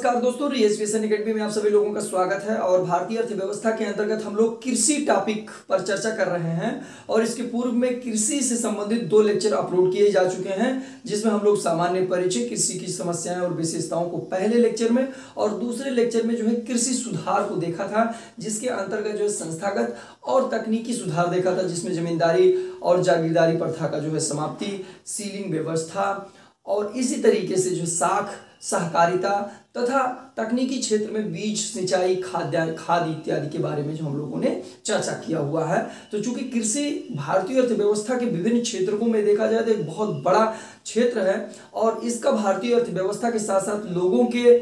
नमस्कार दोस्तों education academy में आप सभी लोगों का स्वागत है और भारतीय अर्थव्यवस्था के अंतर्गत हम लोग कृषि टॉपिक पर चर्चा कर रहे हैं और इसके पूर्व में कृषि से संबंधित दो लेक्चर अपलोड किए जा चुके हैं, जिसमें हम लोग सामान्य परिचय, कृषि की समस्याएँ और विशेषताओं को पहले लेक्चर में और दूसरे लेक्चर में जो है कृषि सुधार को देखा था, जिसके अंतर्गत जो है संस्थागत और तकनीकी सुधार देखा था, जिसमें जमींदारी और जागीरदारी प्रथा का जो है समाप्ति, सीलिंग व्यवस्था और इसी तरीके से जो साख सहकारिता तथा तकनीकी क्षेत्र में बीज, सिंचाई, खाद्य, खाद इत्यादि के बारे में जो हम लोगों ने चर्चा किया हुआ है। तो चूँकि कृषि भारतीय अर्थव्यवस्था के विभिन्न क्षेत्रों में देखा जाए तो एक बहुत बड़ा क्षेत्र है और इसका भारतीय अर्थव्यवस्था के साथ साथ लोगों के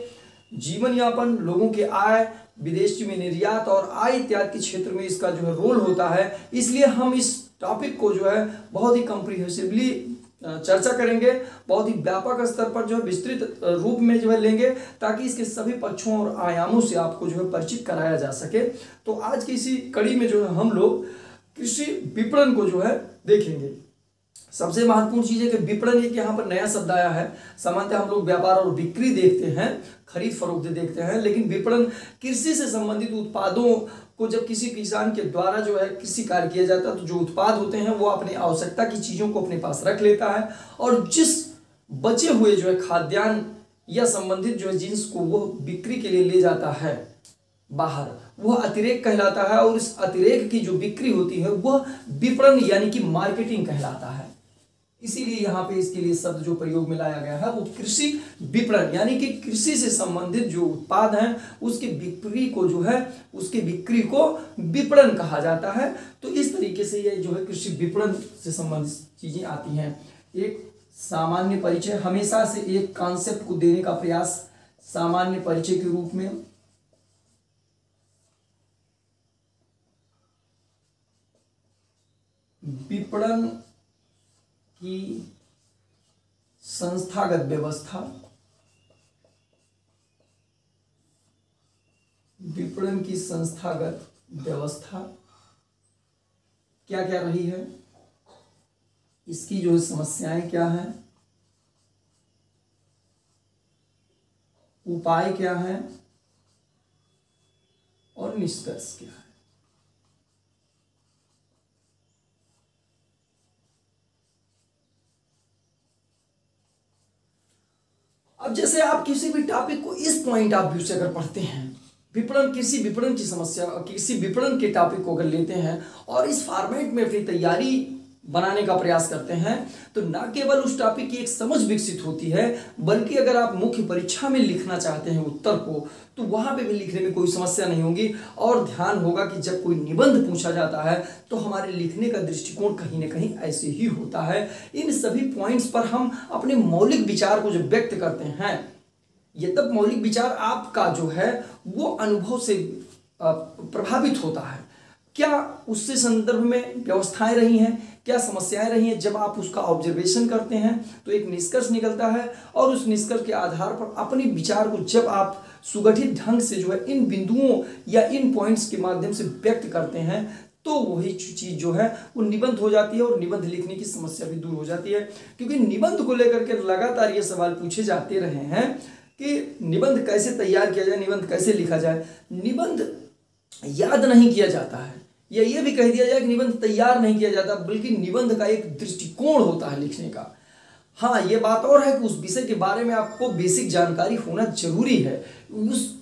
जीवन यापन लोगों के आय, विदेश में निर्यात और आय इत्यादि के क्षेत्र में इसका जो है रोल होता है। इसलिए हम इस टॉपिक को जो है बहुत ही कम्प्रीहेंसिवली चर्चा करेंगे, बहुत ही व्यापक स्तर पर जो है विस्तृत रूप में जो है लेंगे, ताकि इसके सभी पक्षों और आयामों से आपको जो है परिचित कराया जा सके। तो आज की इसी कड़ी में जो है हम लोग कृषि विपणन को जो है देखेंगे। सबसे महत्वपूर्ण चीज़ है कि विपणन एक यहाँ पर नया शब्द आया है। सामान्यतः हम लोग व्यापार और बिक्री देखते हैं, खरीद फरोख्त देखते हैं, लेकिन विपणन कृषि से संबंधित उत्पादों को जब किसी किसान के द्वारा जो है कृषि कार्य किया जाता है तो जो उत्पाद होते हैं, वो अपनी आवश्यकता की चीज़ों को अपने पास रख लेता है और जिस बचे हुए जो है खाद्यान्न या संबंधित जो है जिन्स को वो बिक्री के लिए ले जाता है बाहर, वह अतिरेक कहलाता है और इस अतिरेक की जो बिक्री होती है, वह विपणन यानी कि मार्केटिंग कहलाता है। इसीलिए यहाँ पे इसके लिए शब्द जो प्रयोग में लाया गया है, वो कृषि विपणन, यानी कि कृषि से संबंधित जो उत्पाद हैं, उसके बिक्री को जो है, उसके बिक्री को विपणन कहा जाता है। तो इस तरीके से ये जो है, कृषि विपणन से संबंधित चीज़ें आती हैं। एक सामान्य परिचय, हमेशा से एक कॉन्सेप्ट को देने का प्रयास सामान्य परिचय के रूप में। विपणन की संस्थागत व्यवस्था, विपणन की संस्थागत व्यवस्था क्या क्या रही है? इसकी जो समस्याएँ क्या हैं? उपाय क्या है? और निष्कर्ष क्या है? अब जैसे आप किसी भी टॉपिक को इस पॉइंट ऑफ़ व्यू से अगर पढ़ते हैं, विपणन, किसी विपणन की समस्या, किसी विपणन के टॉपिक को अगर लेते हैं और इस फॉर्मेट में अपनी तैयारी बनाने का प्रयास करते हैं तो न केवल उस टॉपिक की एक समझ विकसित होती है, बल्कि अगर आप मुख्य परीक्षा में लिखना चाहते हैं उत्तर को तो वहाँ पे भी लिखने में कोई समस्या नहीं होगी। और ध्यान होगा कि जब कोई निबंध पूछा जाता है तो हमारे लिखने का दृष्टिकोण कहीं ना कहीं ऐसे ही होता है। इन सभी पॉइंट्स पर हम अपने मौलिक विचार को जो व्यक्त करते हैं, ये तब मौलिक विचार आपका जो है, वो अनुभव से प्रभावित होता है। क्या उससे संदर्भ में व्यवस्थाएँ रही हैं? क्या समस्याएँ रही हैं जब आप उसका ऑब्जर्वेशन करते हैं? तो एक निष्कर्ष निकलता है और उस निष्कर्ष के आधार पर अपने विचार को जब आप सुगठित ढंग से जो है इन बिंदुओं या इन पॉइंट्स के माध्यम से व्यक्त करते हैं तो वही चीज़ जो है वो निबंध हो जाती है और निबंध लिखने की समस्या भी दूर हो जाती है। क्योंकि निबंध को लेकर के लगातार ये सवाल पूछे जाते रहे हैं कि निबंध कैसे तैयार किया जाए, निबंध कैसे लिखा जाए? निबंध याद नहीं किया जाता है। या ये भी कह दिया जाए कि निबंध तैयार नहीं किया जाता, बल्कि निबंध का एक दृष्टिकोण होता है लिखने का। हाँ ये बात और है कि उस विषय के बारे में आपको बेसिक जानकारी होना ज़रूरी है। उस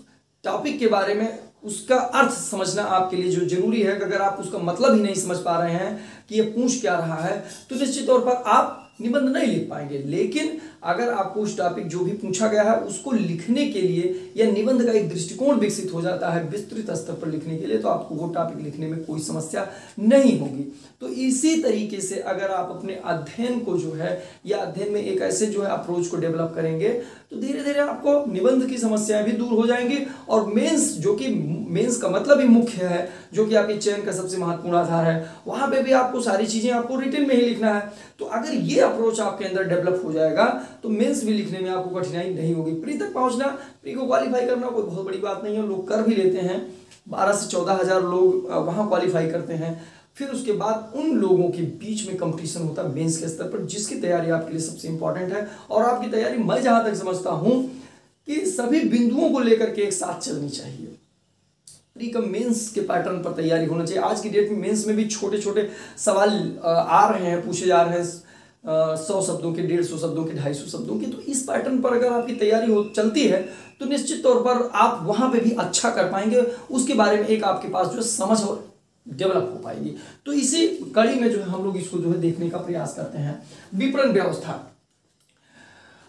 टॉपिक के बारे में उसका अर्थ समझना आपके लिए जो ज़रूरी है। अगर आप उसका मतलब ही नहीं समझ पा रहे हैं कि ये पूछ क्या रहा है तो निश्चित तौर पर आप निबंध नहीं लिख पाएँगे। लेकिन अगर आपको उस टॉपिक जो भी पूछा गया है, उसको लिखने के लिए या निबंध का एक दृष्टिकोण विकसित हो जाता है विस्तृत स्तर पर लिखने के लिए तो आपको वो टॉपिक लिखने में कोई समस्या नहीं होगी। तो इसी तरीके से अगर आप अपने अध्ययन को जो है, या अध्ययन में एक ऐसे जो है अप्रोच को डेवलप करेंगे तो धीरे धीरे आपको निबंध की समस्याएँ भी दूर हो जाएँगी। और मेंस जो कि मेंस का मतलब ही मुख्य है, जो कि आपके चयन का सबसे महत्वपूर्ण आधार है, वहाँ पे भी आपको सारी चीज़ें आपको रिटर्न में ही लिखना है। तो अगर ये अप्रोच आपके अंदर डेवलप हो जाएगा तो मेंस भी लिखने में आपको कठिनाई नहीं होगी। प्री तक पहुँचना प्री को क्वालिफाई करना कोई बहुत बड़ी बात नहीं है, लोग कर भी लेते हैं। बारह से चौदह हज़ार लोग वहाँ क्वालिफाई करते हैं। फिर उसके बाद उन लोगों के बीच में कंपटीशन होता है मेंस के स्तर पर, जिसकी तैयारी आपके लिए सबसे इंपॉर्टेंट है। और आपकी तैयारी मैं जहाँ तक समझता हूँ कि सभी बिंदुओं को लेकर के एक साथ चलनी चाहिए। मेंस के पैटर्न पर तैयारी होना चाहिए। आज की डेट में मेंस में भी छोटे छोटे सवाल आ रहे हैं, पूछे जा रहे हैं सौ शब्दों के, डेढ़ सौ शब्दों के, ढाई सौ शब्दों के। तो इस पैटर्न पर अगर आपकी तैयारी हो, चलती है तो निश्चित तौर पर आप वहाँ पे भी अच्छा कर पाएँगे। उसके बारे में एक आपके पास जो है समझ और डेवलप हो पाएगी। तो इसी कड़ी में जो है हम लोग इसको जो है देखने का प्रयास करते हैं। विपणन व्यवस्था।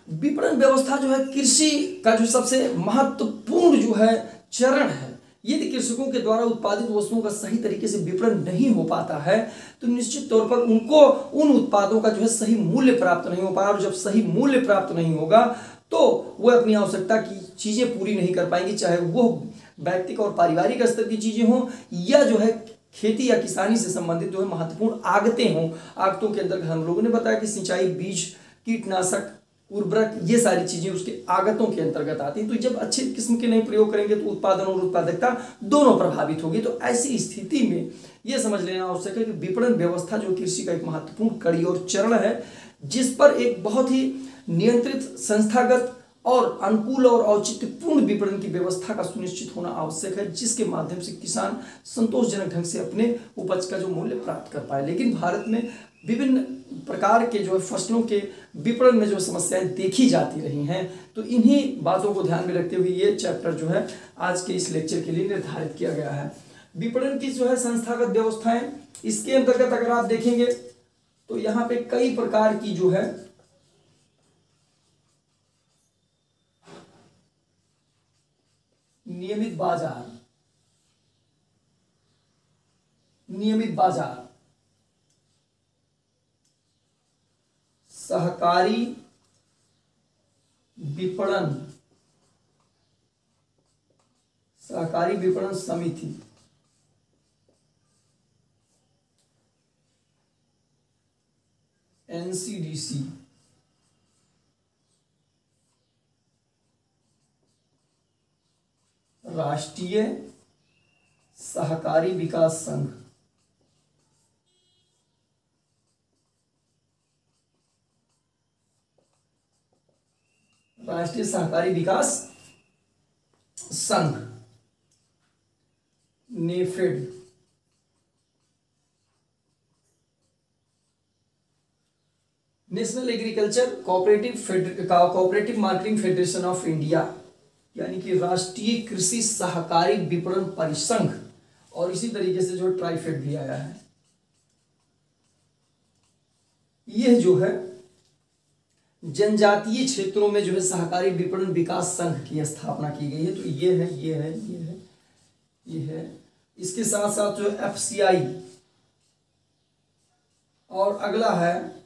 विपणन व्यवस्था जो है कृषि का जो सबसे महत्वपूर्ण जो है चरण है। यदि कृषकों के द्वारा उत्पादित वस्तुओं का सही तरीके से विपणन नहीं हो पाता है तो निश्चित तौर पर उनको उन उत्पादों का जो है सही मूल्य प्राप्त नहीं हो पाया। और जब सही मूल्य प्राप्त नहीं होगा तो वह अपनी आवश्यकता की चीज़ें पूरी नहीं कर पाएँगी। चाहे वो व्यक्तिक और पारिवारिक स्तर की चीज़ें हों, या जो है खेती या किसानी से संबंधित जो है महत्वपूर्ण आगते हों, आगतों के अंदर हम लोगों ने बताया कि सिंचाई, बीज, कीटनाशक, उर्वरक, ये सारी चीज़ें उसके आगतों के अंतर्गत आती हैं। तो जब अच्छे किस्म के नहीं प्रयोग करेंगे तो उत्पादन और उत्पादकता दोनों प्रभावित होगी। तो ऐसी स्थिति में यह समझ लेना आवश्यक है कि विपणन व्यवस्था जो कृषि का एक महत्वपूर्ण कड़ी और चरण है, जिस पर एक बहुत ही नियंत्रित संस्थागत और अनुकूल और औचित्यपूर्ण विपणन की व्यवस्था का सुनिश्चित होना आवश्यक है, जिसके माध्यम से किसान संतोषजनक ढंग से अपने उपज का जो मूल्य प्राप्त कर पाए। लेकिन भारत में विभिन्न प्रकार के जो है फ़सलों के विपणन में जो समस्याएँ देखी जाती रही हैं तो इन्हीं बातों को ध्यान में रखते हुए ये चैप्टर जो है आज के इस लेक्चर के लिए निर्धारित किया गया है। विपणन की जो है संस्थागत व्यवस्थाएँ, इसके अंतर्गत अगर आप देखेंगे तो यहाँ पे कई प्रकार की जो है नियमित बाज़ार। नियमित बाज़ार। सहकारी विपणन। सहकारी विपणन समिति। एनसीडीसी। राष्ट्रीय सहकारी विकास संघ। राष्ट्रीय सहकारी विकास संघ NAFED. National Agriculture Cooperative Cooperative Marketing Federation of India. यानी कि राष्ट्रीय कृषि सहकारी विपणन परिसंघ और इसी तरीके से जो ट्राइफेड भी आया है। यह जो है, जनजातीय क्षेत्रों में जो है सहकारी विपणन विकास संघ की स्थापना की गई है। तो ये है ये है ये है ये है। इसके साथ साथ जो एफ़ सी आई और अगला है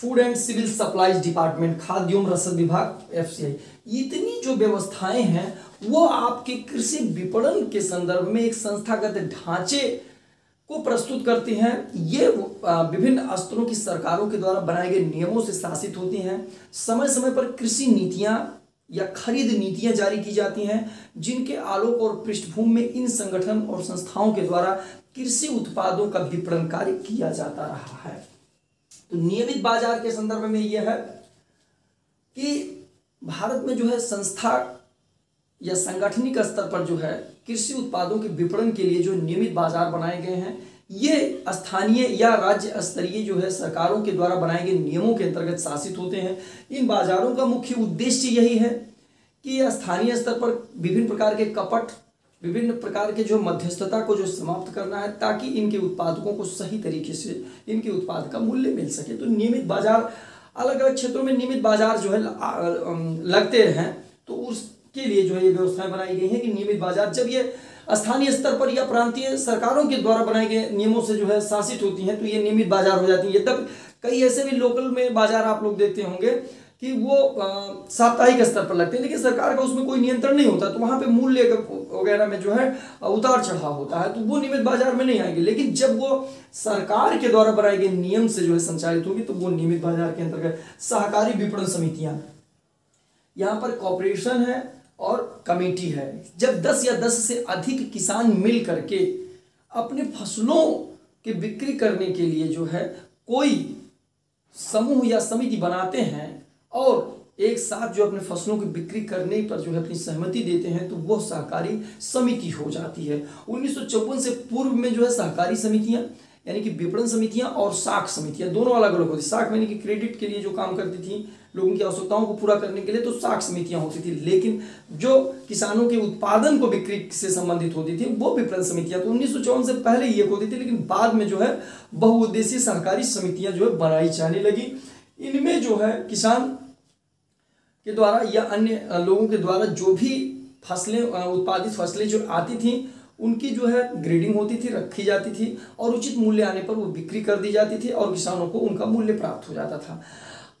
food and civil supplies department खाद्य एवं रसद विभाग एफसीआई इतनी जो व्यवस्थाएँ हैं, वो आपके कृषि विपणन के संदर्भ में एक संस्थागत ढांचे को प्रस्तुत करती हैं। ये विभिन्न स्तरों की सरकारों के द्वारा बनाए गए नियमों से शासित होती हैं। समय समय पर कृषि नीतियाँ या खरीद नीतियाँ जारी की जाती हैं, जिनके आलोक और पृष्ठभूमि में इन संगठन और संस्थाओं के द्वारा कृषि उत्पादों का विपणन कार्य किया जाता रहा है। तो नियमित बाज़ार के संदर्भ में यह है कि भारत में जो है संस्था या संगठनिक स्तर पर जो है कृषि उत्पादों के विपणन के लिए जो नियमित बाज़ार बनाए गए हैं, ये स्थानीय या राज्य स्तरीय जो है सरकारों के द्वारा बनाए गए नियमों के अंतर्गत शासित होते हैं। इन बाजारों का मुख्य उद्देश्य यही है कि स्थानीय स्तर पर विभिन्न प्रकार के कपट विभिन्न प्रकार के जो मध्यस्थता को जो समाप्त करना है, ताकि इनके उत्पादकों को सही तरीके से इनके उत्पाद का मूल्य मिल सके। तो नियमित बाज़ार अलग अलग क्षेत्रों में नियमित बाज़ार जो है लगते हैं। तो उसके लिए जो है ये व्यवस्थाएँ बनाई गई हैं कि नियमित बाज़ार जब ये स्थानीय स्तर पर या प्रांतीय सरकारों के द्वारा बनाए गए नियमों से जो है शासित होती हैं तो ये नियमित बाज़ार हो जाती है। तब कई ऐसे भी लोकल में बाज़ार आप लोग देखते होंगे कि वो साप्ताहिक स्तर पर लगते हैं। लेकिन सरकार का उसमें कोई नियंत्रण नहीं होता तो वहाँ पे मूल्य वगैरह में जो है, उतार चढ़ाव होता है तो वो नियमित बाज़ार में नहीं आएँगे। लेकिन जब वो सरकार के द्वारा बनाए गए नियम से जो है संचालित होगी तो वो नियमित बाज़ार के अंतर्गत सहकारी विपणन समितियाँ। यहाँ पर कॉपरेशन है और कमेटी है। जब दस या दस से अधिक किसान मिल करके अपने फ़सलों की बिक्री करने के लिए जो है कोई समूह या समिति बनाते हैं और एक साथ जो अपने फ़सलों की बिक्री करने पर जो है अपनी सहमति देते हैं तो वह सहकारी समिति हो जाती है। उन्नीस सौ चौवन से पूर्व में जो है सहकारी समितियाँ, यानी कि विपणन समितियाँ और साख समितियाँ, दोनों अलग अलग होती साख यानी कि क्रेडिट के लिए जो काम करती थी, लोगों की आवश्यकताओं को पूरा करने के लिए तो साख समितियाँ होती थी। लेकिन जो किसानों के उत्पादन को बिक्री से संबंधित होती थी, वो विपणन समितियाँ तो उन्नीस सौ चौवन से पहले ये होती थी, लेकिन बाद में जो है बहुउद्देशीय सहकारी समितियाँ जो है बनाई जाने लगी। इनमें जो है किसान के द्वारा या अन्य लोगों के द्वारा जो भी फ़सलें उत्पादित फ़सलें जो आती थी, उनकी जो है ग्रेडिंग होती थी, रखी जाती थी और उचित मूल्य आने पर वो बिक्री कर दी जाती थी और किसानों को उनका मूल्य प्राप्त हो जाता था।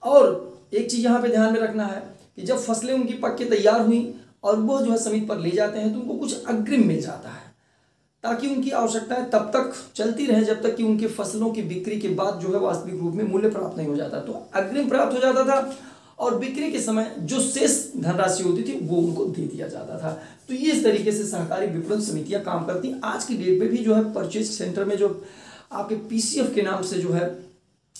और एक चीज़ यहाँ पे ध्यान में रखना है कि जब फ़सलें उनकी पक के तैयार हुई और वो जो है समिति पर ले जाते हैं तो उनको कुछ अग्रिम मिल जाता है। ताकि उनकी आवश्यकताएँ तब तक चलती रहे जब तक कि उनके फ़सलों की बिक्री के बाद जो है वास्तविक रूप में मूल्य प्राप्त नहीं हो जाता। तो अग्रिम प्राप्त हो जाता था और बिक्री के समय जो शेष धनराशि होती थी, वो उनको दे दिया जाता था। तो ये इस तरीके से सहकारी विपणन समितियाँ काम करती। आज की डेट में भी जो है परचेज सेंटर में जो आपके पीसीएफ के नाम से जो है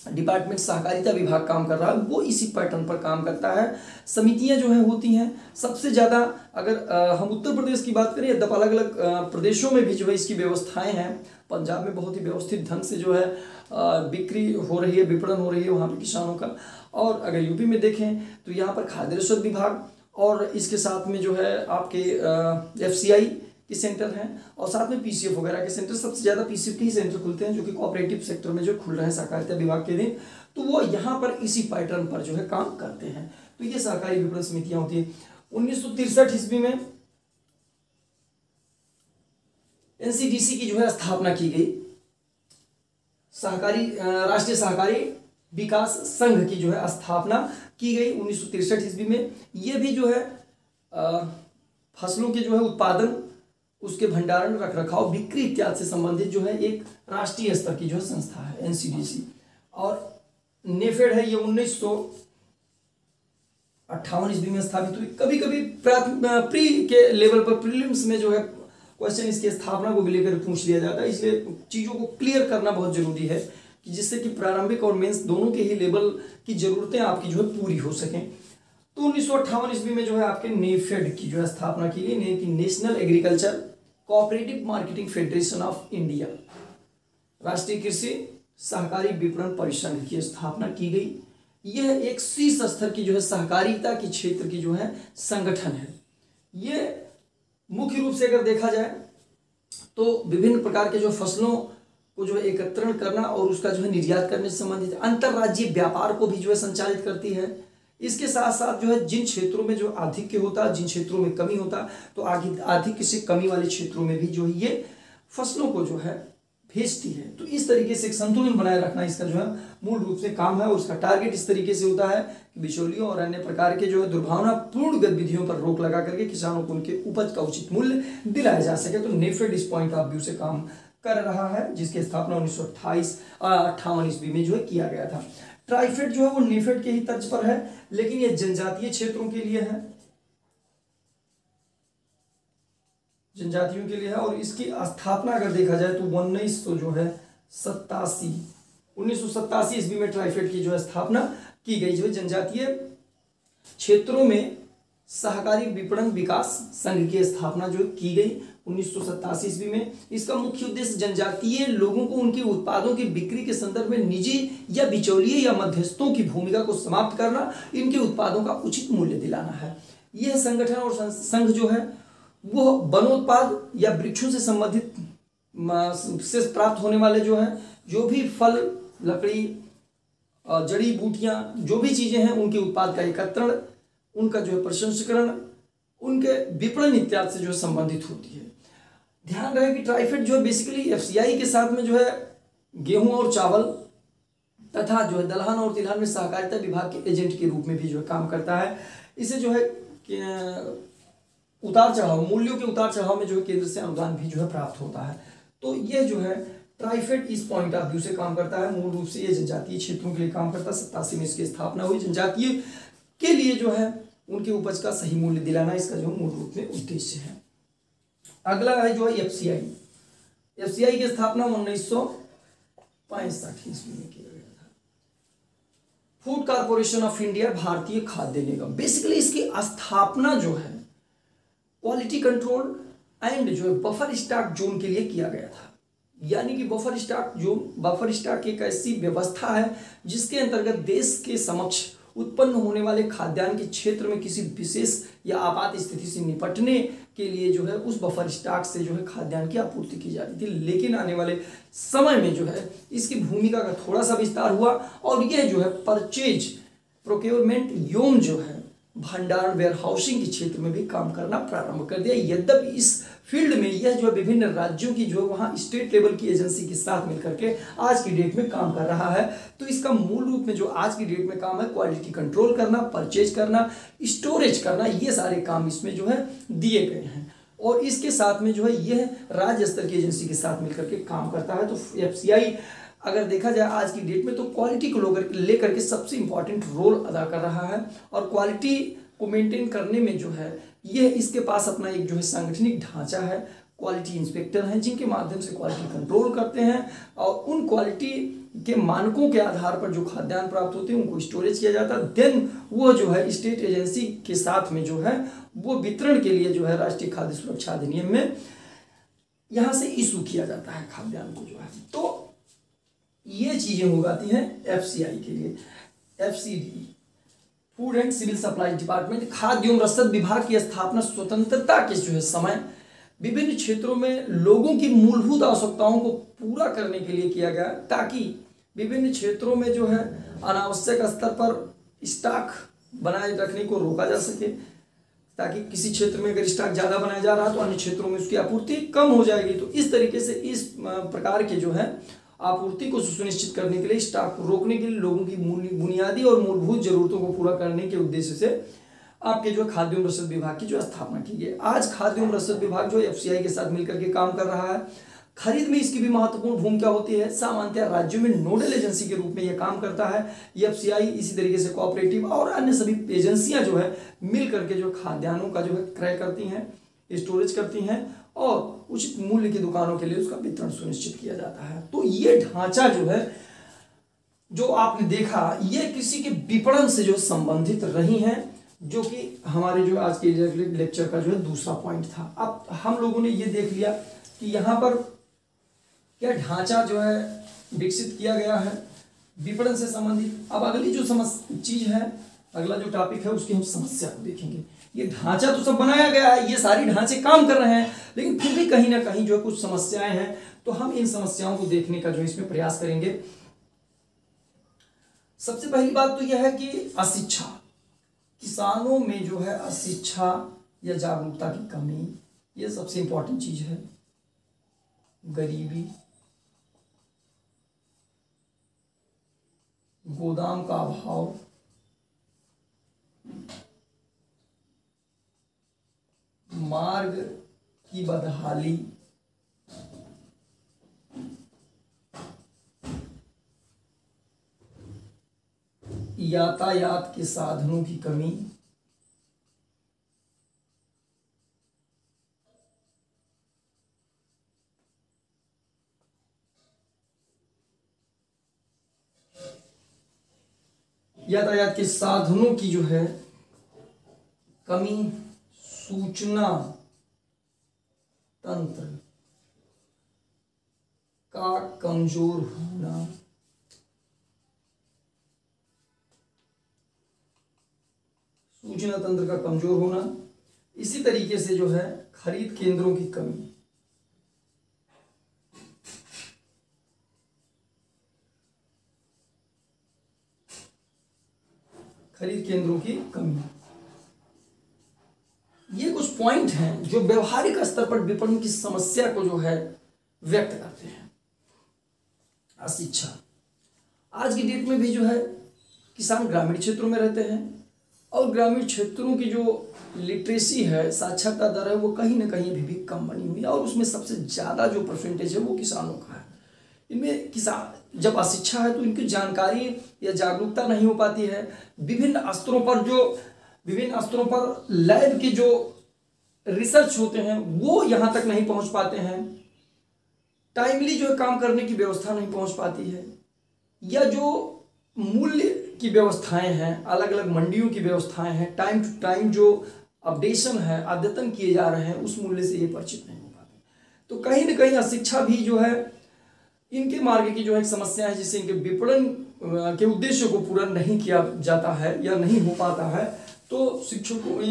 डिपार्टमेंट सहकारिता विभाग काम कर रहा है, वो इसी पैटर्न पर काम करता है। समितियाँ जो है, होती हैं। सबसे ज़्यादा अगर हम उत्तर प्रदेश की बात करें या अलग अलग प्रदेशों में भी जो है इसकी व्यवस्थाएँ हैं, पंजाब में बहुत ही व्यवस्थित ढंग से जो है बिक्री हो रही है, विपणन हो रही है वहाँ पर किसानों का। और अगर यूपी में देखें तो यहाँ पर खाद्य रसद विभाग और इसके साथ में जो है आपके एफ़ सी आई के सेंटर हैं और साथ में पीसीएफ वगैरह के सेंटर, सबसे ज़्यादा पीसीएफ के ही सेंटर खुलते हैं जो कि कोऑपरेटिव सेक्टर में जो खुल रहे हैं सहकारिता विभाग के दिन तो वो यहाँ पर इसी पैटर्न पर जो है काम करते हैं। तो ये सहकारी विपणन समितियाँ होती है। उन्नीस ईस्वी में एनसीडीसी की जो है स्थापना की गई। सहकारी राष्ट्रीय सहकारी विकास संघ की जो है स्थापना की गई उन्नीस ईस्वी में। ये भी जो है फ़सलों के जो है उत्पादन उसके भंडारण रख रखाव बिक्री इत्यादि से संबंधित जो है एक राष्ट्रीय स्तर की जो है संस्था है, एनसीडीसी। और नेफेड है, ये उन्नीस सौ अट्ठावन ईस्वी में स्थापित हुई। कभी कभी प्री के लेवल पर प्रीलिम्स में जो है क्वेश्चन इसकी स्थापना को भी लेकर पूछ लिया जाता है। इसलिए चीज़ों को क्लियर करना बहुत ज़रूरी है कि जिससे कि प्रारंभिक और मेंस दोनों के ही लेवल की जरूरतें आपकी जो है पूरी हो सकें। तो उन्नीस सौ ईस्वी में जो है आपके नेफेड की जो है स्थापना की गई की National Agriculture Cooperative Marketing Federation of India राष्ट्रीय कृषि सहकारी विपणन परिसंघ की स्थापना की गई। यह एक शीर्ष स्तर की जो है सहकारिता की क्षेत्र की जो है संगठन है। यह मुख्य रूप से अगर देखा जाए तो विभिन्न प्रकार के जो फ़सलों को जो है एकत्रण करना और उसका जो है निर्यात करने से संबंधित अंतर्राज्यीय व्यापार को भी जो है संचालित करती है। इसके साथ साथ जो है, जिन क्षेत्रों में जो आधिक्य होता है जिन क्षेत्रों में कमी होता तो आधिक्य से कमी वाले क्षेत्रों में भी जो है, ये फ़सलों को जो है, भेजती है। तो इस तरीके से एक संतुलन बनाए रखना इसका जो है, मूल रूप से काम है और उसका टारगेट इस तरीके से होता है कि बिचौलियों और अन्य प्रकार के जो है, दुर्भावनापूर्ण गतिविधियों पर रोक लगा करके किसानों को उनके उपज का उचित मूल्य दिलाया जा सके। तो नेफेड इस पॉइंट ऑफ़ व्यू से काम कर रहा है, जिसकी स्थापना उन्नीस सौ अट्ठाईस अट्ठावन ईस्वी में जो है किया गया था। ट्राइफेड जो है वो निफेड के ही तर्ज पर है, लेकिन ये जनजातीय क्षेत्रों के लिए है। जनजातियों के लिए है, और इसकी स्थापना अगर देखा जाए तो उन्नीस सौ जो है सत्तासी, उन्नीस सौ सत्तासी ईस्वी में ट्राइफेड की जो है स्थापना की गई, जो जनजातीय क्षेत्रों में सहकारी विपणन विकास संघ की स्थापना जो की गई। उन्नीस सौ सत्तासी ईस्वी में इसका मुख्य उद्देश्य जनजातीय लोगों को उनके उत्पादों की बिक्री के संदर्भ में निजी या बिचौलिए या मध्यस्थों की भूमिका को समाप्त करना, इनके उत्पादों का उचित मूल्य दिलाना है। यह संगठन और संघ जो है वह वनोत्पाद या वृक्षों से संबंधित से प्राप्त होने वाले जो है, जो भी फल, लकड़ी जड़ी बूटियाँ, जो भी चीज़ें हैं, उनके उत्पाद का एकत्रण, उनका जो है प्रसंस्करण, उनके विपणन इत्यादि से जो संबंधित होती है। ध्यान रहे कि ट्राइफेड जो है बेसिकली एफसीआई के साथ में जो है गेहूँ और चावल तथा जो है दलहन और तिलहन में सहकारिता विभाग के एजेंट के रूप में भी जो है काम करता है। इसे जो है उतार चढ़ाव, मूल्यों के उतार चढ़ाव में जो है केंद्र से अनुदान भी जो है प्राप्त होता है। तो ये जो है ट्राइफेड इस पॉइंट ऑफ़ व्यू से काम करता है। मूल रूप से ये जनजातीय क्षेत्रों के लिए काम करता है। सत्तासी में इसकी स्थापना हुई। जनजातीय के लिए जो है उनके उपज का सही मूल्य दिलाना इसका जो मूल रूप में उद्देश्य है। अगला है जो है एफ़ सी की स्थापना उन्नीस सौ पैंसठ ईस्वी में किया गया था। फ़ूड कॉरपोरेशन ऑफ़ इंडिया भारतीय खाद्य निगम। बेसिकली इसकी स्थापना जो है क्वालिटी कंट्रोल एंड जो है बफर स्टॉक जोन के लिए किया गया था। यानी कि buffer stock zone buffer stock एक ऐसी व्यवस्था है जिसके अंतर्गत देश के समक्ष उत्पन्न होने वाले खाद्यान्न के क्षेत्र में किसी विशेष या आपात स्थिति से निपटने के लिए जो है उस बफर स्टॉक से जो है खाद्यान्न की आपूर्ति की जा रही थी। लेकिन आने वाले समय में जो है इसकी भूमिका का थोड़ा सा विस्तार हुआ और यह जो है परचेज प्रोक्योरमेंट योम जो है भंडारण वेयर हाउसिंग के क्षेत्र में भी काम करना प्रारंभ कर दिया। यद्यपि इस फ़ील्ड में यह जो विभिन्न राज्यों की जो वहाँ स्टेट लेवल की एजेंसी के साथ मिलकर के आज की डेट में काम कर रहा है तो इसका मूल रूप में जो आज की डेट में काम है क्वालिटी कंट्रोल करना परचेज करना स्टोरेज करना, ये सारे काम इसमें जो है दिए गए हैं। और इसके साथ में जो है यह राज्य स्तर की एजेंसी के साथ मिलकर के काम करता है। तो एफसीआई अगर देखा जाए आज की डेट में तो क्वालिटी को लेकर के सबसे इंपॉर्टेंट रोल अदा कर रहा है और क्वालिटी को मेंटेन करने में जो है यह इसके पास अपना एक जो है सांगठनिक ढांचा है। क्वालिटी इंस्पेक्टर हैं जिनके माध्यम से क्वालिटी कंट्रोल करते हैं और उन क्वालिटी के मानकों के आधार पर जो खाद्यान्न प्राप्त होते हैं, उनको स्टोरेज किया जाता है। देन वो जो है स्टेट एजेंसी के साथ में जो है, वो वितरण के लिए जो है राष्ट्रीय खाद्य सुरक्षा अधिनियम में यहाँ से इशू किया जाता है खाद्यान्न को जो है। तो ये चीज़ें हो जाती हैं एफ़ के लिए। F food and civil supply department खाद्य एवं रसद विभाग की स्थापना स्वतंत्रता के जो है समय, विभिन्न क्षेत्रों में लोगों की मूलभूत आवश्यकताओं को पूरा करने के लिए किया गया ताकि विभिन्न क्षेत्रों में जो है अनावश्यक स्तर पर स्टॉक बनाए रखने को रोका जा सके, ताकि किसी क्षेत्र में अगर स्टॉक ज़्यादा बनाया जा रहा है तो अन्य क्षेत्रों में उसकी आपूर्ति कम हो जाएगी। तो इस तरीके से इस प्रकार के जो है आपूर्ति को सुनिश्चित करने के लिए स्टॉक को रोकने के लिए लोगों की बुनियादी और मूलभूत जरूरतों को पूरा करने के उद्देश्य से आपके जो खाद्य एवं रसद विभाग की जो स्थापना की गई। आज खाद्य एवं रसद विभाग जो एफसीआई के साथ मिलकर के काम कर रहा है। खरीद में इसकी भी महत्वपूर्ण भूमिका होती है। सामान्यतः राज्यों में नोडल एजेंसी के रूप में यह काम करता है। एफ़ इसी तरीके से कोऑपरेटिव और अन्य सभी एजेंसियाँ जो है मिल करके जो खाद्यान्नों का जो है क्रय करती हैं स्टोरेज करती हैं और उचित मूल्य की दुकानों के लिए उसका वितरण सुनिश्चित किया जाता है। तो ये ढांचा जो है, जो आपने देखा, ये किसी के विपणन से जो संबंधित रही हैं, जो कि हमारे जो आज के लेक्चर का जो है दूसरा पॉइंट था। अब हम लोगों ने ये देख लिया कि यहाँ पर क्या ढांचा जो है विकसित किया गया है, विपणन से संबंधित। अब अगली जो समझ चीज़ है अगला जो टॉपिक है उसकी हम समस्या को देखेंगे। ये ढांचा तो सब बनाया गया है, ये सारी ढांचे काम कर रहे हैं, लेकिन फिर भी कहीं ना कहीं जो कुछ समस्याएँ हैं तो हम इन समस्याओं को देखने का जो इसमें प्रयास करेंगे। सबसे पहली बात तो यह है कि अशिक्षा। किसानों में जो है अशिक्षा या जागरूकता की कमी, ये सबसे इंपॉर्टेंट चीज़ है। गरीबी। गोदाम का अभाव। मार्ग की बदहाली। यातायात के साधनों की कमी। यातायात के साधनों की जो है कमी सूचना तंत्र का कमज़ोर होना। सूचना तंत्र का कमज़ोर होना, इसी तरीके से जो है खरीद केंद्रों की कमी। खरीद केंद्रों की कमी। पॉइंट हैं जो व्यवहारिक स्तर पर विपणन की समस्या को जो है व्यक्त करते हैं। अशिक्षा। आज की डेट में भी जो है किसान ग्रामीण क्षेत्रों में रहते हैं और ग्रामीण क्षेत्रों की जो लिटरेसी है, साक्षरता दर है, वो कहीं ना कहीं अभी भी कम बनी हुई है और उसमें सबसे ज़्यादा जो परसेंटेज है वो किसानों का है। इनमें किसान जब अशिक्षा है तो इनकी जानकारी या जागरूकता नहीं हो पाती है। विभिन्न स्तरों पर जो, विभिन्न स्तरों पर लैब की जो रिसर्च होते हैं, वो यहाँ तक नहीं पहुँच पाते हैं। टाइमली जो है काम करने की व्यवस्था नहीं पहुँच पाती है, या जो मूल्य की व्यवस्थाएँ हैं अलग अलग मंडियों की व्यवस्थाएँ हैं टाइम टू टाइम जो अपडेशन है, अद्यतन किए जा रहे हैं, उस मूल्य से ये परिचित नहीं हो पाते। तो कहीं ना कहीं अशिक्षा भी जो है, इनके मार्ग की जो है समस्या है जिससे इनके विपणन के उद्देश्य को पूरा नहीं किया जाता है या नहीं हो पाता है तो शिक्षकों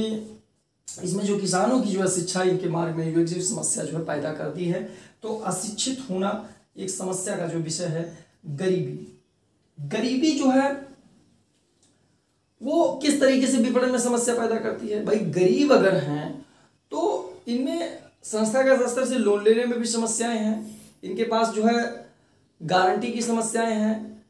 इसमें जो किसानों की जो है शिक्षा इनके मार्ग में जो समस्या जो है पैदा करती है। तो अशिक्षित होना एक समस्या का जो विषय है, गरीबी। गरीबी जो है, वो किस तरीके से विपणन में समस्या पैदा करती है? भाई, गरीब अगर हैं तो इनमें संस्था के स्तर से लोन लेने में भी समस्याएँ हैं। इनके पास जो है, गारंटी की समस्याएँ हैं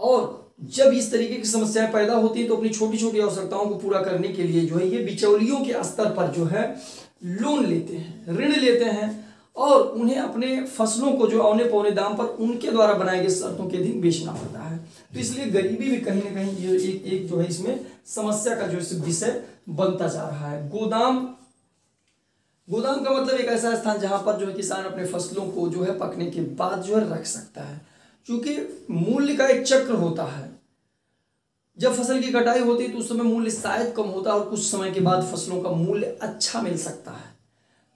और जब इस तरीके की समस्याएँ पैदा होती है तो अपनी छोटी छोटी आवश्यकताओं को पूरा करने के लिए जो है, ये बिचौलियों के स्तर पर जो है, लोन लेते हैं, ऋण लेते हैं और उन्हें अपने फ़सलों को जो औने पौने दाम पर उनके द्वारा बनाए गए शर्तों के दिन बेचना पड़ता है। तो इसलिए गरीबी भी कहीं ना कहीं एक एक जो है, इसमें समस्या का जो है विषय बनता जा रहा है। गोदाम गोदाम का मतलब एक ऐसा स्थान जहाँ पर जो है, किसान अपने फ़सलों को जो है, पकने के बाद जो है, रख सकता है। क्योंकि मूल्य का एक चक्र होता है। जब फ़सल की कटाई होती है तो उस समय मूल्य शायद कम होता है और कुछ समय के बाद फ़सलों का मूल्य अच्छा मिल सकता है।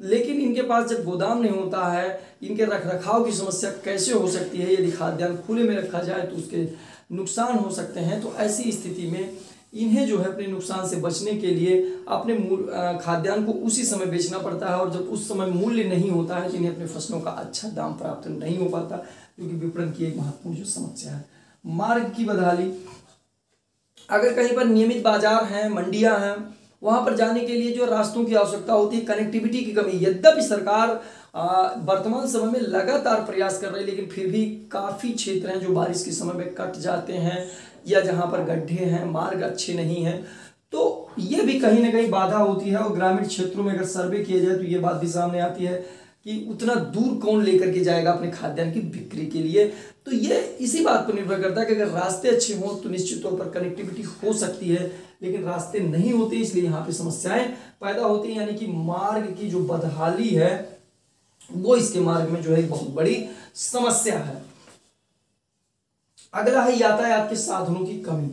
लेकिन इनके पास जब गोदाम नहीं होता है, इनके रख रखाव की समस्या कैसे हो सकती है? यदि खाद्यान्न खुले में रखा जाए तो उसके नुकसान हो सकते हैं। तो ऐसी स्थिति में इन्हें जो है अपने नुकसान से बचने के लिए अपने खाद्यान्न को उसी समय बेचना पड़ता है और जब उस समय मूल्य नहीं होता है तो इन्हें अपने फ़सलों का अच्छा दाम प्राप्त नहीं हो पाता, क्योंकि विपणन की एक महत्वपूर्ण जो समस्या है। मार्ग की बदहाली। अगर कहीं पर नियमित बाज़ार हैं, मंडियाँ हैं, वहाँ पर जाने के लिए जो रास्तों की आवश्यकता होती है, कनेक्टिविटी की कमी, यद्यपि सरकार वर्तमान समय में लगातार प्रयास कर रही है, लेकिन फिर भी काफ़ी क्षेत्र हैं जो बारिश के समय में कट जाते हैं या जहाँ पर गड्ढे हैं, मार्ग अच्छे नहीं हैं तो ये भी कहीं ना कहीं बाधा होती है और ग्रामीण क्षेत्रों में अगर सर्वे किया जाए तो ये बात भी सामने आती है कि उतना दूर कौन लेकर के जाएगा अपने खाद्यान्न की बिक्री के लिए। तो ये इसी बात पर निर्भर करता है कि अगर रास्ते अच्छे हों तो निश्चित तौर पर कनेक्टिविटी हो सकती है, लेकिन रास्ते नहीं होते इसलिए यहाँ पे समस्याएँ पैदा होती हैं, यानी कि मार्ग की जो बदहाली है, वो इसके मार्ग में जो है बहुत बड़ी समस्या है। अगला है यातायात के साधनों की कमी।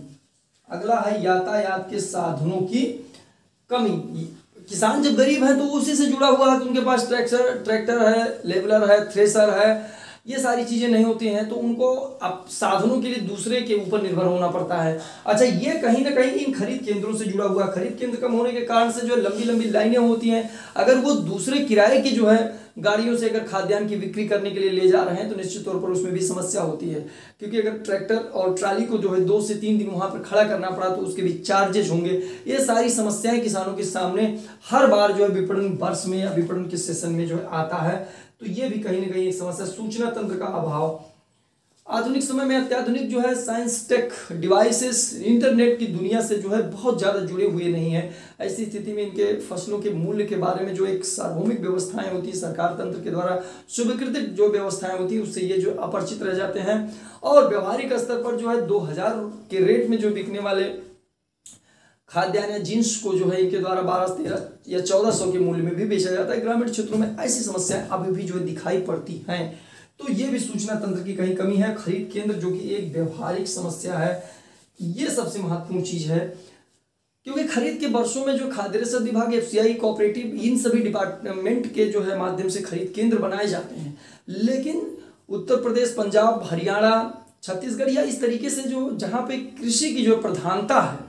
अगला है यातायात के साधनों की कमी। किसान जब गरीब है तो उसी से जुड़ा हुआ है उनके पास ट्रैक्टर ट्रैक्टर है लेबलर है, थ्रेसर है, ये सारी चीज़ें नहीं होती हैं तो उनको अब साधनों के लिए दूसरे के ऊपर निर्भर होना पड़ता है। अच्छा ये कहीं ना कहीं इन खरीद केंद्रों से जुड़ा हुआ खरीद केंद्र कम होने के कारण से जो लंबी लंबी लाइनें होती हैं। अगर वो दूसरे किराए की जो है गाड़ियों से अगर खाद्यान्न की बिक्री करने के लिए ले जा रहे हैं तो निश्चित तौर पर उसमें भी समस्या होती है। क्योंकि अगर ट्रैक्टर और ट्राली को जो है दो से तीन दिन वहाँ पर खड़ा करना पड़ा तो उसके भी चार्जेज होंगे। ये सारी समस्याएँ किसानों के सामने हर बार जो है विपणन वर्ष में या विपणन के सेशन में जो है आता है। तो ये भी कहीं ना कहीं एक समस्या। सूचना तंत्र का अभाव आधुनिक समय में अत्याधुनिक जो है साइंस टेक डिवाइसेस इंटरनेट की दुनिया से जो है बहुत ज़्यादा जुड़े हुए नहीं है। ऐसी स्थिति में इनके फ़सलों के मूल्य के बारे में जो एक सार्वभौमिक व्यवस्थाएँ होती है, सरकार तंत्र के द्वारा स्वीकृत जो व्यवस्थाएँ होती है, उससे ये जो अपरिचित रह जाते हैं। और व्यवहारिक स्तर पर जो है दो हज़ार के रेट में जो बिकने वाले खाद्यान्न जींस को जो है इनके द्वारा बारह, तेरह या चौदह सौ के मूल्य में भी बेचा जाता है। ग्रामीण क्षेत्रों में ऐसी समस्याएँ अभी भी जो है दिखाई पड़ती हैं। तो ये भी सूचना तंत्र की कहीं कमी है। खरीद केंद्र, जो कि एक व्यवहारिक समस्या है, ये सबसे महत्वपूर्ण चीज़ है। क्योंकि खरीद के वर्षों में जो खाद्य रसद विभाग एफ़ सी कोऑपरेटिव, इन सभी डिपार्टमेंट के जो है माध्यम से खरीद केंद्र बनाए जाते हैं। लेकिन उत्तर प्रदेश, पंजाब, हरियाणा, छत्तीसगढ़ या इस तरीके से जो, जहाँ पे कृषि की जो प्रधानता है,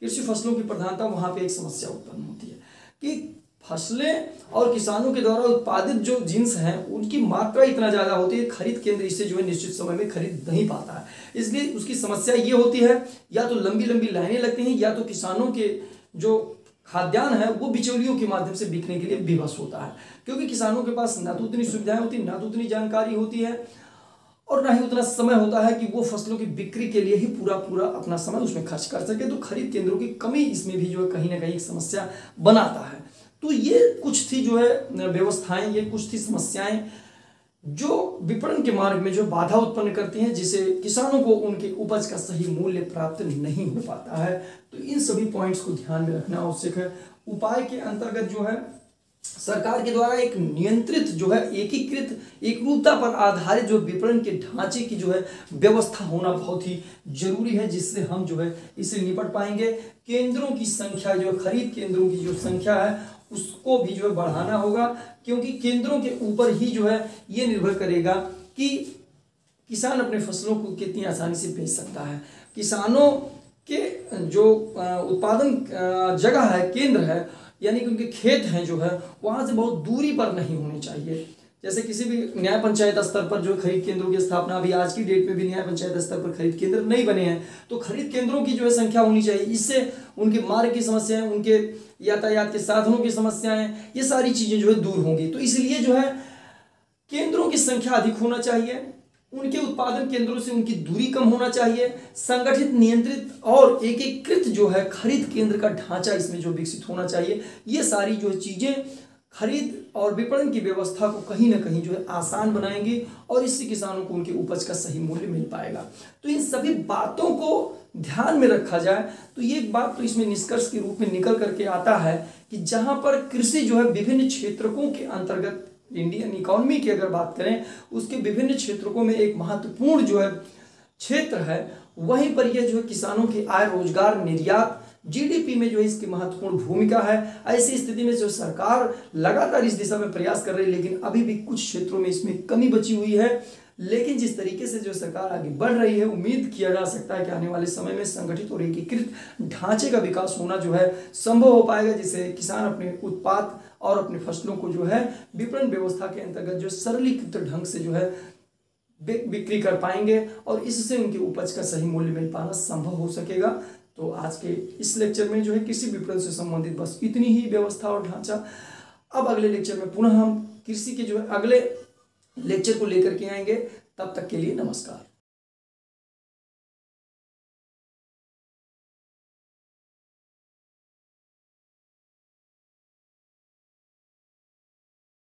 कृषि फ़सलों की प्रधानता, वहाँ पे एक समस्या उत्पन्न होती है। कि फ़सलें और किसानों के द्वारा उत्पादित जो जींस हैं, उनकी मात्रा इतना ज़्यादा होती है, खरीद केंद्र इससे जो है निश्चित समय में खरीद नहीं पाता है। इसलिए उसकी समस्या ये होती है, या तो लंबी लंबी लाइनें लगती हैं, या तो किसानों के जो खाद्यान्न है, वो बिचौलियों के माध्यम से बिकने के लिए विवश होता है। क्योंकि किसानों के पास ना तो उतनी सुविधाएँ होती, ना तो उतनी जानकारी होती है, और ना ही उतना समय होता है कि वो फ़सलों की बिक्री के लिए ही पूरा पूरा अपना समय उसमें खर्च कर सके। तो खरीद केंद्रों की कमी इसमें भी जो है कहीं ना कहीं एक समस्या बनाता है। तो ये कुछ थी जो है व्यवस्थाएँ, ये कुछ थी समस्याएँ जो विपणन के मार्ग में जो बाधा उत्पन्न करती हैं, जिसे किसानों को उनके उपज का सही मूल्य प्राप्त नहीं हो पाता है। तो इन सभी पॉइंट्स को ध्यान में रखना आवश्यक है। उपाय के अंतर्गत जो है, सरकार के द्वारा एक नियंत्रित जो है, एकीकृत, एकरूपता पर आधारित जो विपणन के ढांचे की जो है, व्यवस्था होना बहुत ही ज़रूरी है, जिससे हम जो है इससे निपट पाएँगे। केंद्रों की संख्या, जो खरीद केंद्रों की जो संख्या है उसको भी जो है बढ़ाना होगा, क्योंकि केंद्रों के ऊपर ही जो है ये निर्भर करेगा कि किसान अपने फ़सलों को कितनी आसानी से बेच सकता है। किसानों के जो उत्पादन जगह है, केंद्र है, यानी कि उनके खेत हैं जो है, वहाँ से बहुत दूरी पर नहीं होने चाहिए। जैसे किसी भी न्याय पंचायत स्तर पर जो खरीद केंद्रों की स्थापना अभी आज की डेट में भी न्याय पंचायत स्तर पर खरीद केंद्र नहीं बने हैं तो खरीद केंद्रों की जो है संख्या होनी चाहिए। इससे उनके मार्ग की समस्याएँ, उनके यातायात के साधनों की समस्याएँ, ये सारी चीज़ें जो है दूर होंगी। तो इसलिए जो है केंद्रों की संख्या अधिक होना चाहिए, उनके उत्पादन केंद्रों से उनकी दूरी कम होना चाहिए, संगठित, नियंत्रित और एकीकृत जो है खरीद केंद्र का ढांचा इसमें जो विकसित होना चाहिए, ये सारी जो चीज़ें खरीद और विपणन की व्यवस्था को कहीं ना कहीं जो है आसान बनाएँगे और इससे किसानों को उनके उपज का सही मूल्य मिल पाएगा। तो इन सभी बातों को ध्यान में रखा जाए तो ये एक बात तो इसमें निष्कर्ष के रूप में निकल करके आता है कि जहाँ पर कृषि जो है विभिन्न क्षेत्रों के अंतर्गत इंडियन इकोनॉमी की अगर बात करें, उसके विभिन्न क्षेत्रों में एक महत्वपूर्ण जो है क्षेत्र है, वहीं पर यह जो है किसानों की आय रोज़गार निर्यात जीडीपी में जो है इसकी महत्वपूर्ण भूमिका है। ऐसी स्थिति में जो सरकार लगातार इस दिशा में प्रयास कर रही है, लेकिन अभी भी कुछ क्षेत्रों में इसमें कमी बची हुई है। लेकिन जिस तरीके से जो सरकार आगे बढ़ रही है, उम्मीद किया जा सकता है कि आने वाले समय में संगठित और एकीकृत ढांचे का विकास होना जो है, संभव हो पाएगा, जिससे किसान अपने उत्पाद और अपनी फ़सलों को जो है, विपणन व्यवस्था के अंतर्गत जो सरलीकृत ढंग से जो है बिक्री कर पाएँगे और इससे उनकी उपज का सही मूल्य मिल पाना संभव हो सकेगा। तो आज के इस लेक्चर में जो है कृषि विपणन से संबंधित बस इतनी ही व्यवस्था और ढांचा। अब अगले लेक्चर में पुनः हम कृषि के जो है अगले लेक्चर को लेकर के आएँगे। तब तक के लिए नमस्कार।